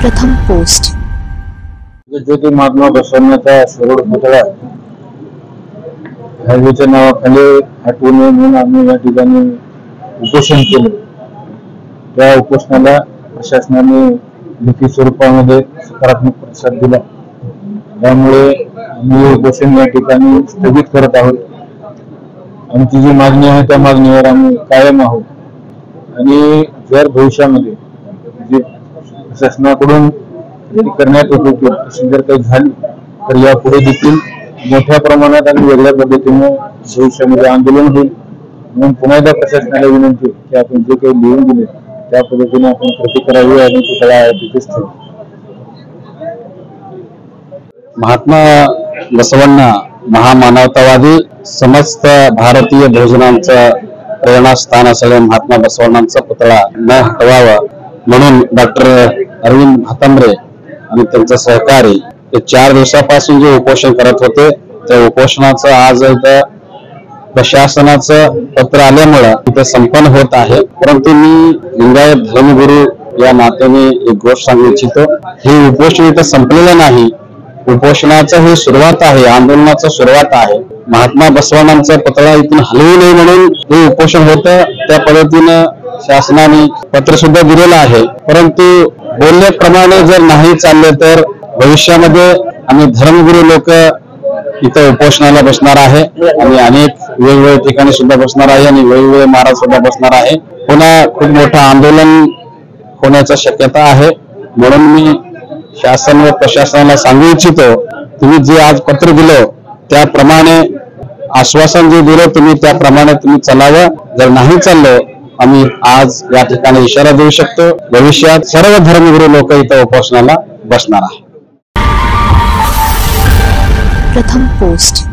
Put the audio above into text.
प्रथम पोस्ट. ज्योती महात्मा बसवण्याचा सरोड पुतळा हायवेच्या नावाखाली हटवू नये म्हणून आम्ही या ठिकाणी उपोषण केलं. त्या उपोषणाला प्रशासनाने लिखित स्वरूपामध्ये सकारात्मक प्रतिसाद दिला. त्यामुळे आम्ही उपोषण या ठिकाणी स्थगित करत आहोत. आमची जी मागणी आहे त्या मागणीवर आम्ही कायम आहोत. आणि जर भविष्यामध्ये जे शासनाकडून करण्यात येत होती अशी जर काही झाली तर यापुढे देखील मोठ्या प्रमाणात आणि वेगळ्या पद्धतीने भविष्यामध्ये आंदोलन होईल. म्हणून पुन्हा एकदा प्रशासनाला विनंती की आपण जे काही लिहून दिले त्या पद्धतीने आपण कृती करावी आणि पुतळा तिथेच ठेवू. महात्मा बसवांना महामानवतावादी समस्त भारतीय भोजनांचं प्रेरणास्थान असलेल्या महात्मा बसवण्णांचा पुतळा न हटवावा. म्हणून डॉक्टर अरविंद भातांब्रे आणि त्यांचा सहकारी ते चार दिवसापासून जे उपोषण करत होते त्या उपोषणाचं आज इथं प्रशासनाचं पत्र आल्यामुळं इथं संपन्न होत आहे. परंतु मी लिंगायत धर्मगुरू या नात्याने एक गोष्ट सांगू इच्छितो हे उपोषण इथं संपलेलं नाही. उपोषणाचं ही सुरुवात आहे आंदोलनाचं सुरुवात आहे. महात्मा बसवानांचा पुतळा इथून हलवू नये म्हणून हे उपोषण होतं. त्या पद्धतीनं शासनाने पत्र सुद्धा दिलेलं आहे. परंतु बोलल्याप्रमाणे जर नाही चालले तर भविष्यामध्ये आम्ही धर्मगुरू लोक इथं उपोषणाला बसणार आहे. आणि अनेक वेगवेगळ्या ठिकाणी सुद्धा बसणार आहे आणि वेगवेगळे महाराज सुद्धा बसणार आहे. पुन्हा खूप मोठं आंदोलन होण्याची शक्यता आहे. म्हणून मी शासन व प्रशासनाला सांगू इच्छितो तुम्ही जे आज पत्र दिलं त्याप्रमाणे आश्वासन जे दिलं तुम्ही त्याप्रमाणे तुम्ही चालावं. जर नाही चाललं आम्ही आज या ठिकाणी इशारा देऊ शकतो. भविष्यात सर्व धर्मगुरू लोक इथं उपोषणाला बसणार आहे प्रथम पोस्ट.